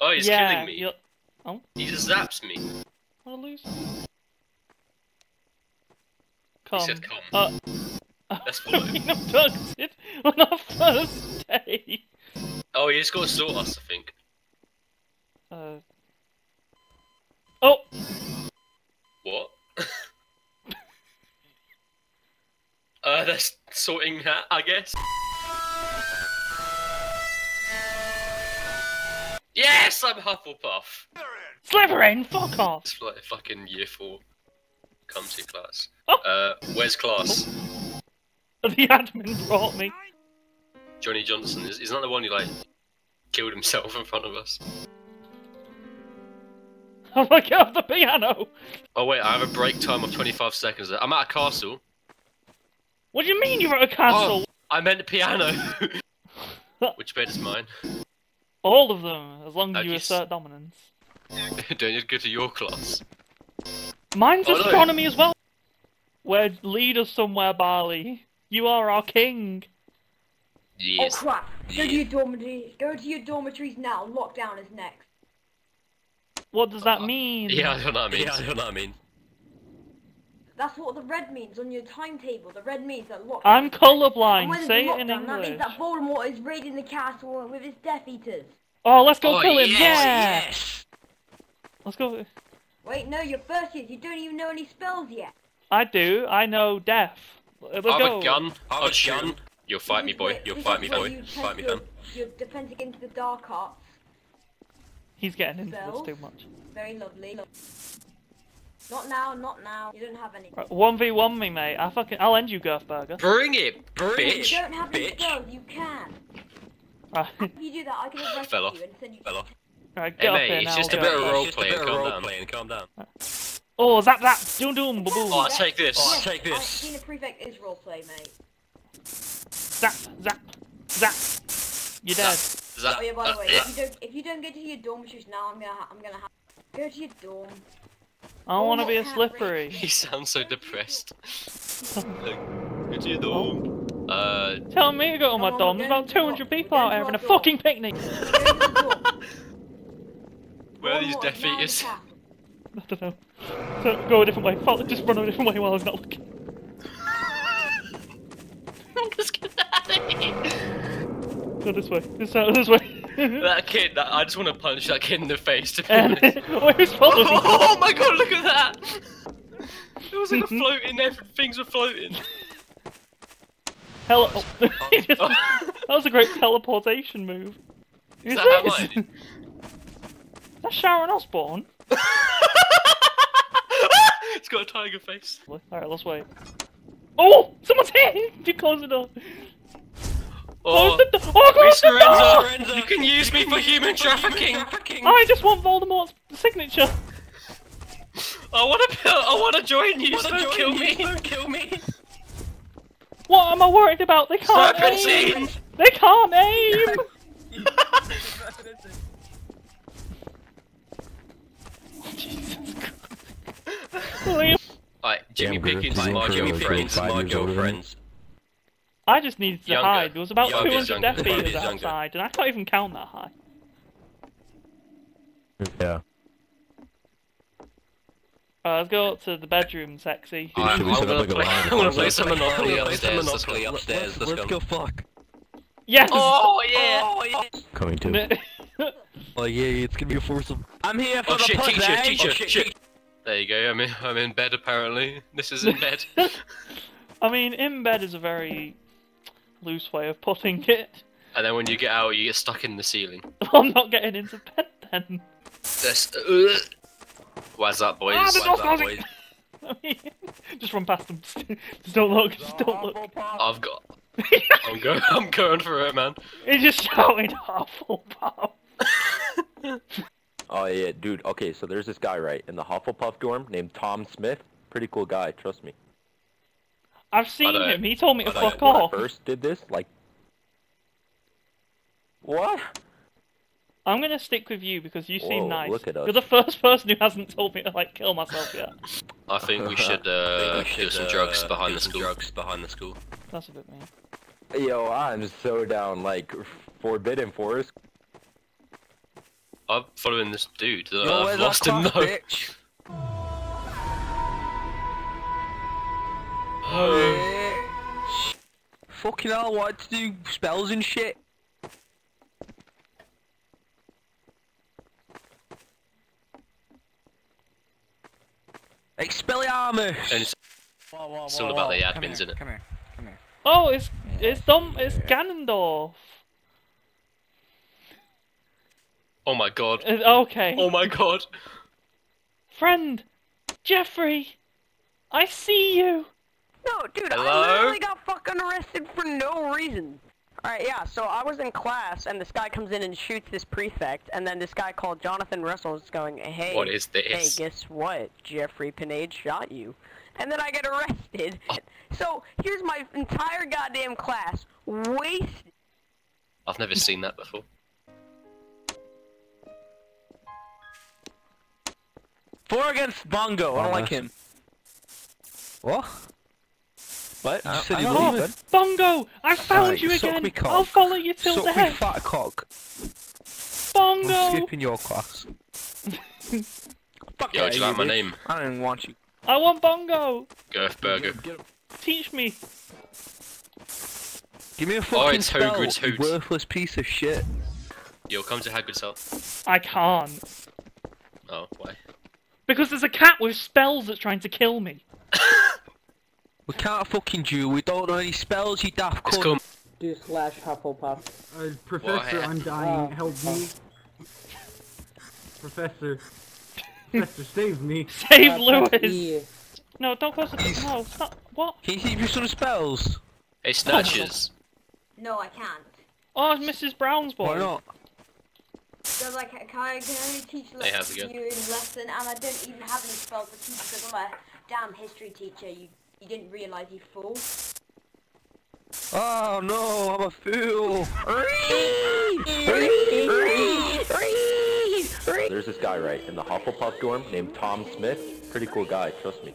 Oh, he's yeah, killing me. you're- He just zaps me. What a loser. He Come. said come. Uh, Let's follow him. abducted on our first day. Oh, he just got to sort us, I think. Uh. Oh! What? uh, that's sorting that, I guess. Yes, I'm Hufflepuff. Slytherin, fuck off! It's like fucking year four. Come to class. Oh. Uh, where's class? The admin brought me. Johnny Johnson is is not the one who like killed himself in front of us. How do I get the piano? Oh wait, I have a break time of 25 seconds. I'm at a castle. What do you mean you're at a castle? I meant piano. Which bed is mine? All of them, as long as Uh, you yes. assert dominance. Don't you go to your class? Mine's Oh, no. astronomy as well. Where lead us somewhere, Barley. You are our king. Yes. Oh crap! Go to your dormitory. Go to your dormitories now. Lockdown is next. What does that mean? Yeah, I don't know what I mean. Yeah, I don't know what I mean. That's what the red means on your timetable. The red means that lockdown. I'm colorblind. Say it in lockdown, That means that Voldemort is raiding the castle with his Death Eaters. Oh, let's go Oh, kill him. yes, Yeah. Let's go. Wait, no, you're first years. You don't even know any spells yet. I do. I know death. Let's I have go. a gun. I have a gun. You'll fight me, boy. You'll fight me, boy. you test Fight me, your, fam. Your defense against the dark arts. He's getting into Spells? this too much. Very lovely. Not now, not now. You don't have any. Right, one v one me, mate. I fucking. I'll end you, Girthburger. Bring it, If bitch. you don't have any bitch. spells, you can. Right, If you do that, I can arrest Fell off. you and send you. Fell off. right Hey get up mate, here it's now. just a bit of role It's just playing. Calm role down. playing, Calm down. Oh, zap zap, doom doom, ba boom. Oh, I'll take this. Oh, Yes, take this. I- Senior Prefect is roleplay, mate. Zap zap zap. You're dead. Is that? Oh yeah, by the way, yeah. if you don't if you don't get to your dormitories now, I'm gonna ha- I'm gonna have go to your dorm. I don't want to be a slippery. He sounds so depressed. like, it's your dome. Uh, Tell me to go to my Come dom. There's about 200 people out going here to having a fucking picnic. Go to the dorm. where are these Voldemort Death is now in the Eaters? I don't know. So go a different way. Follow, just run a different way while I'm not looking. Just get out of here. Go this way. This out this way. That kid, that, I just want to punch that kid in the face to be um, honest. wait, who's following? Oh my god, look at that! It was like a floating, things were floating. Hello. Oh. That was a great teleportation move. Who's Is that this? That's Sharon Osbourne. it's got a tiger face. Alright, let's wait. Oh! Someone's here! You close the door. Oh, Close the door. Oh, close the door! Lorenzo, you can use me for human trafficking. I just want Voldemort's signature. I want to, I want to join you. Wanna Don't join kill you? me. Don't kill me. What am I worried about? They can't Serpentine. aim. They can't aim. Jesus Christ. Liam, Alright, Jimmy Damn, Pickens, he's my in for Jimmy like. Pickens, five my years I just needed to Younger. hide. There was about Younger, 200 younger, Death Eaters outside, and I can't even count that high. Yeah. Uh, let's go up to the bedroom, sexy. Dude, should we I'm gonna like a play, line I'm gonna play some Monopoly Play some upstairs. Let's Monopoly go. upstairs. Let's Let's go. go fuck. Yes! Oh yeah! Coming to. Oh yeah, it's gonna be a foursome. I'm here for Oh the shit, pussy. teacher, teacher, Oh, shit, shit. There you go. I'm in. I'm in bed apparently. This is in bed. I mean, in bed is a very loose way of putting it. and then when you get out, you get stuck in the ceiling. I'm not getting into bed then. That's. Uh, what's up, boys? Ah, What's the door's up, closing. boys? Just run past them. Just don't look. Just don't look. I've got. I'm going. I'm going for it, man. He's just shouting Hufflepuff. Oh yeah, dude. Okay, so there's this guy right in the Hufflepuff dorm named Tom Smith. Pretty cool guy, trust me. I've seen don't- him. He told me to I don't- fuck When I off. first did this, like, what? I'm gonna stick with you because you seem nice. look at us. You're the first person who hasn't told me to like kill myself yet. I think we should uh, We do some uh, drugs behind the school. Drugs behind the school. That's a bit mean. Yo, I'm so down. Like, Forbidden Forest. I'm following this dude that Yo, I've lost that to class, know. bitch? Oh. Fucking hell, what to do spells and shit? Expelliarmus! And it's, it's all about the admins, isn't it? Come here, come here. Oh, it's it's Dom. It's Ganondorf. Oh my god. It's- okay. Oh my god. Friend, Jeffrey, I see you. No, dude, Hello? I literally got fucking arrested for no reason. Alright, yeah, so I was in class, and this guy comes in and shoots this prefect, and then this guy called Jonathan Russell is going, hey, What is this? hey, guess what? Jeffrey Pinade shot you. And then I get arrested. Oh. So, here's my entire goddamn class, wasted. I've never seen that before. Four against Bongo, I don't like uh-huh. him. What? What? You said he Oh, leaving? Bongo! I found Alright, you again. I'll follow you till Suck me death. fat cock. I'm Bongo! skipping your class. Fuck Yo, yeah, do you like my bitch. name? I don't even want you. I want Bongo. Girth Burger. Teach me. Give me a Oh, fucking it's spell, Hogwarts you Hoot. worthless piece of shit. Yo, come to Hagrid's cell. I can't Oh, why? because there's a cat with spells that's trying to kill me. We can't fucking do. We don't know any spells, you daft cunt. cool. Do slash Hufflepuff. Uh, Professor Why? Undying, Oh, help me. Professor. Professor, save me. Save Uh, Lewis. E. No, don't close the door. No, stop. What? Can you see some spells? Hey, Snatches. No, I can't. Oh, it's Mrs. Brown's boy. Why not? Because I can, can, I can only teach Hey, how's lessons it to going? you in lesson, and I don't even have any spells to teach because I'm a damn history teacher. You you didn't realise, you fool. Oh no, I'm a fool. There's this guy right in the Hufflepuff dorm named Tom Smith. Pretty cool guy, trust me.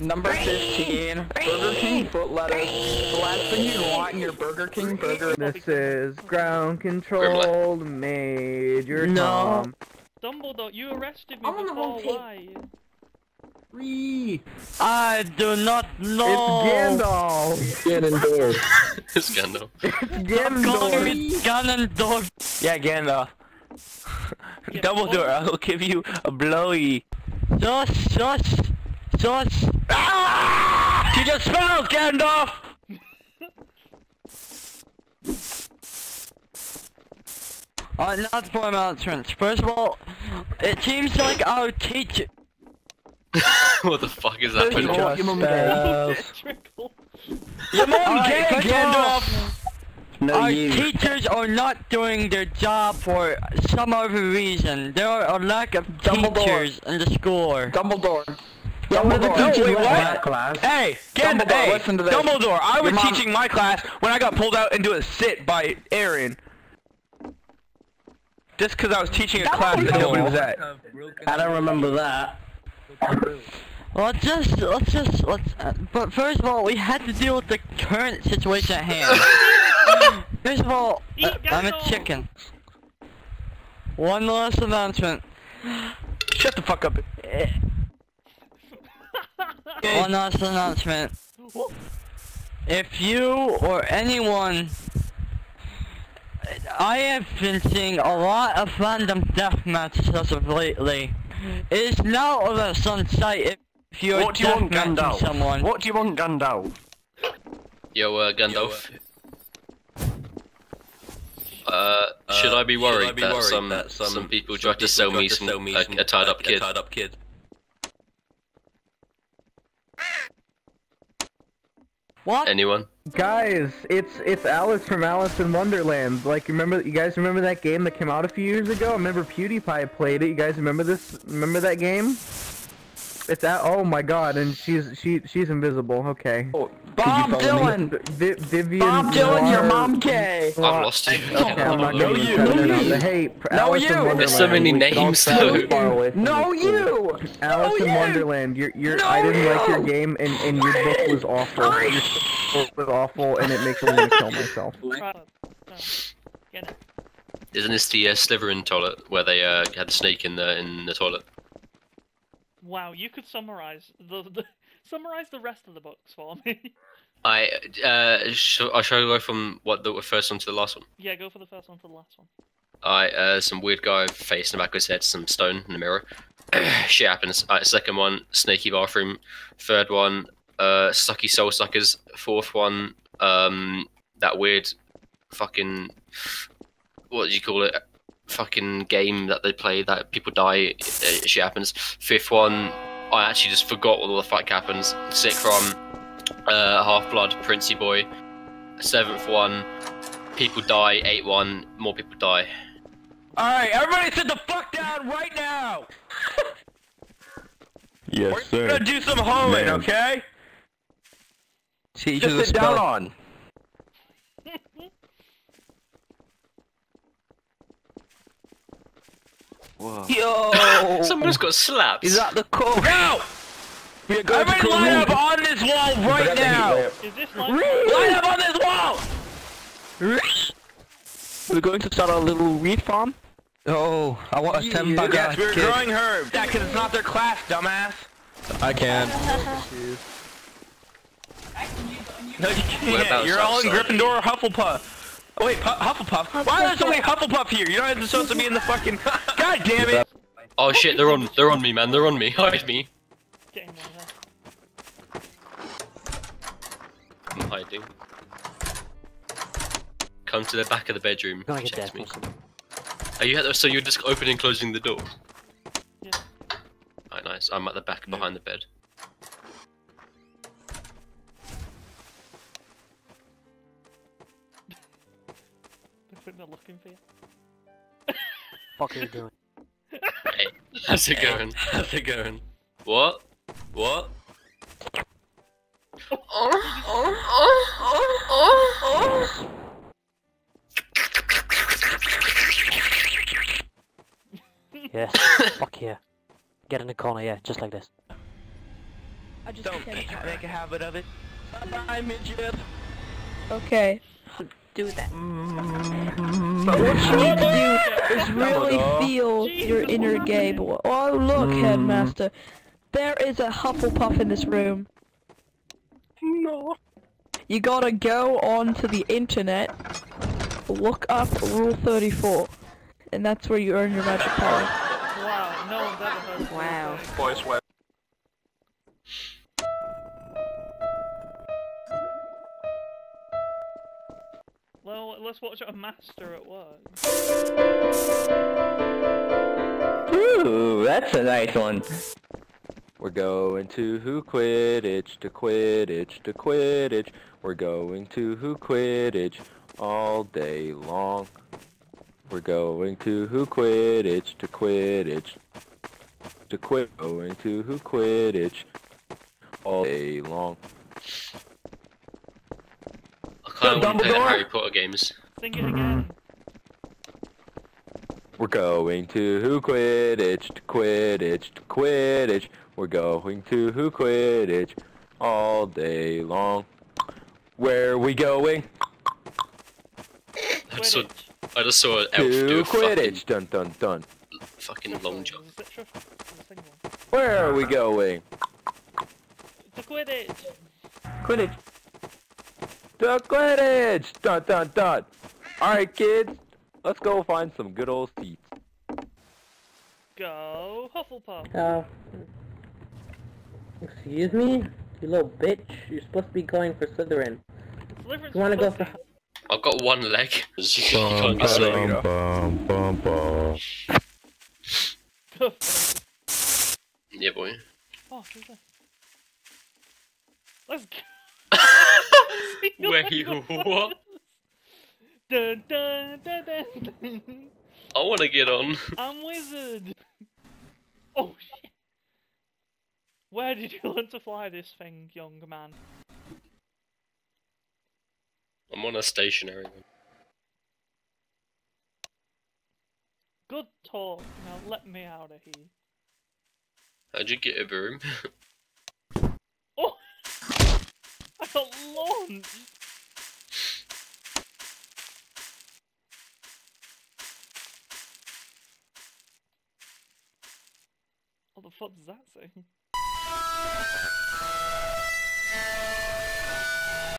Number 15. Burger King foot lettuce. The last thing you want in your Burger King burger. This is ground controlled Major No. Tom. Dumbledore, you arrested me I'm on the wrong before. tape. Why? I do not know. It's know. Gandalf. it's Gandalf. It's Gandalf. Ganondorf. Yeah, Gandalf. Dumbledore, I'll give you a blowy. Just, just, just. Ah! Teach us spells, Gandalf! Uh, not for announcements. First of all, it seems like our teacher. what the fuck is happening? What your mum gay? Trickle. Your mom Alright, gay, first of all, Gandalf! Our teachers are not doing their job for some other reason. There are a lack of teachers in the school. Dumbledore. Dumbledore. No, wait, what? Class. Hey, Gand- Dumbledore, hey, listen to this. Dumbledore, I was teaching my class when I got pulled out into a sit by Aaron. Just because I was teaching a class that nobody was at. I don't remember that. Let's just, let's just, let's. Uh, but first of all, we had to deal with the current situation at hand. first of all, uh, I'm a chicken. One last announcement. Shut the fuck up. One last announcement. If you or anyone, I have been seeing a lot of random death matches as of lately. It is now of us on site if you're What do you want, Gandalf? someone. What do you want, Gandalf? Yo, uh, Gandalf. Uh, should I be worried, that, some, some people tried to sell me some, a, a tied up kid? What? Anyone? Guys, it's it's Alice from Alice in Wonderland. Like, remember? You guys remember that game that came out a few years ago? I remember PewDiePie played it. You guys remember this? Remember that game? It's that. Oh my God! And she's she she's invisible. Okay. Bob Dylan! Vi- Vivian. Bob Dylan, your mom gay! I've lost you. Okay, I'm not No, gonna you. even No, cut it out. you. But Hey, No, Alice in you. Wonderland. There's so many we should all names, though. far away from No, this you! Alice No, in you. Wonderland. Your your No, I didn't like your game and and your book was awful. Your- was awful, and it makes me want to kill myself. Right. No. Get it. Isn't this the uh, Slytherin toilet where they uh, had the snake in the in the toilet? Wow, you could summarize the, the summarize the rest of the books for me. I uh, sh- I shall I go from what the first one to the last one. yeah, go for the first one to the last one. I uh, some weird guy face in the back of his head, some stone in the mirror. Shit happens. Alright, second one, snaky bathroom. Third one, uh, sucky soul suckers. Fourth one, um, that weird, fucking, what do you call it? Fucking game that they play that people die. Uh, shit happens. Fifth one, I actually just forgot what all the fuck happens. Sixth one, uh, Half Blood, Princey Boy. Seventh one, people die. Eight one, more people die. Alright, everybody sit the fuck down right now! Yes, We're gonna do some hoeing, Ma'am. Okay? Teach Just you the sit down on. Whoa. Yo! Someone's got slapped. Is that the code? Go! We are going to Everybody line up on this wall right Forgot the heat now! Is this like Line up on this wall! We're going to start our little weed farm. Oh, I want a ten bag Yes, we're growing herbs. Yeah, cause it's not their class, dumbass. I can. No, you can't. Whereabouts You're all in? Gryffindor or Hufflepuff. Oh wait, Pu- Hufflepuff. Why is there only Hufflepuff here? You're not even supposed to be in the fucking. God damn it! Oh shit, they're on, they're on me, man. They're on me. Oh, Hide me. getting one there? I'm hiding. Come to the back of the bedroom. Gonna get Chase me. Are you? At, so you're just opening and closing the door? Yeah. Alright, nice. I'm at the back behind the bed. They're looking for you. fuck are you doing? Hey, how's it going? How's it going? What? What? Yeah. fuck yeah. Get in the corner, yeah, just like this. I just Don't can't. make a habit of it. Bye, midget. Okay. Do that. But what you need to do is really feel your inner gay boy. Oh, look, hmm. headmaster. There is a Hufflepuff in this room. No. You gotta go onto the internet, look up Rule 34, and that's where you earn your magic power. Wow, no one's ever heard of Wow. Boys, what? Let's watch a master at work. Ooh, that's a nice one. We're going to who Quidditch, to Quidditch, to Quidditch. We're going to who Quidditch all day long. We're going to who Quidditch, to Quidditch, to quit. Going to who Quidditch all day long. I want to play um, the Dumbledore? Harry Potter games. Sing it again. We're going to who Quidditch, to Quidditch, to Quidditch. We're going to who Quidditch all day long. Where are we going? I just saw, I just saw an elf do To a fucking, Dun dun dun. fucking long jump. Is it Shuffle? Is it Sing one? Where are we going? To Quidditch! Quidditch. To Quidditch. Dun dun dun. All right, kids. Let's go find some good old seats. Go Hufflepuff! Uh, excuse me? You little bitch. You're supposed to be going for Slytherin. Slytherin's You wanna go for... I've got one leg. You can't get slow. Yeah, boy. Oh. Let's go! Wait, what? Dun, dun, dun. I want to get on. I'm wizard! Oh shit! Where did you learn to fly this thing, young man? I'm on a stationary one. Good talk, now let me out of here. How'd you get a broom? got launched! What the fuck does that say?